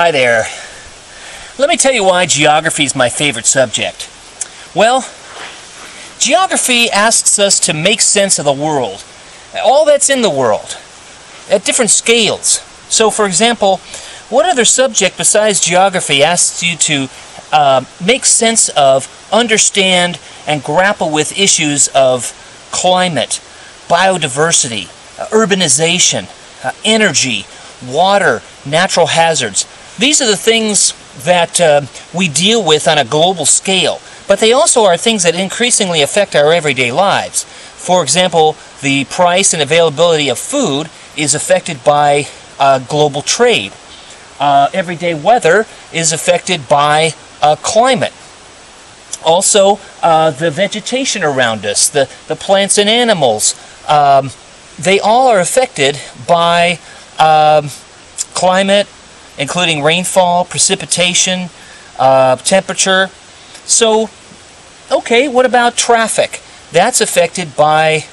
Hi there. Let me tell you why geography is my favorite subject. Well, geography asks us to make sense of the world, all that's in the world, at different scales. So, for example, what other subject besides geography asks you to uh, make sense of, understand, and grapple with issues of climate, biodiversity, uh, urbanization, uh, energy, water, natural hazards. These are the things that uh, we deal with on a global scale, but they also are things that increasingly affect our everyday lives. For example, the price and availability of food is affected by uh, global trade. Uh, everyday weather is affected by uh, climate. Also, uh, the vegetation around us, the, the plants and animals, um, they all are affected by um, climate, including rainfall, precipitation, uh, temperature. So, okay, what about traffic? That's affected by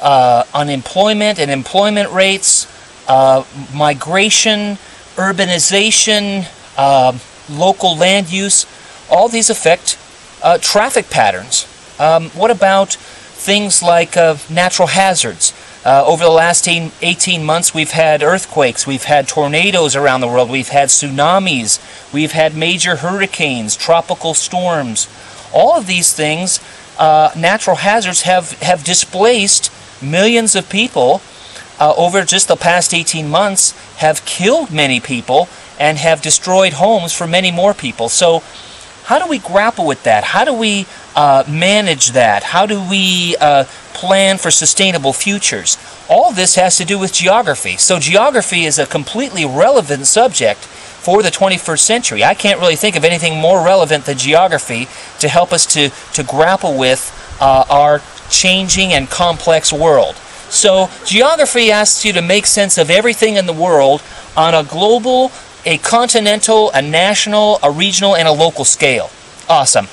uh, unemployment and employment rates, uh, migration, urbanization, uh, local land use. All these affect uh, traffic patterns. Um, what about things like uh, natural hazards? Uh, over the last 18 months, we've had earthquakes, we've had tornadoes around the world, we've had tsunamis, we've had major hurricanes, tropical storms. All of these things, uh, natural hazards, have, have displaced millions of people uh, over just the past 18 months, have killed many people, and have destroyed homes for many more people. So, how do we grapple with that? How do we uh, manage that? How do we uh, plan for sustainable futures? All this has to do with geography. So geography is a completely relevant subject for the 21st century. I can't really think of anything more relevant than geography to help us to, to grapple with uh, our changing and complex world. So geography asks you to make sense of everything in the world on a global, a continental, a national, a regional, and a local scale. Awesome.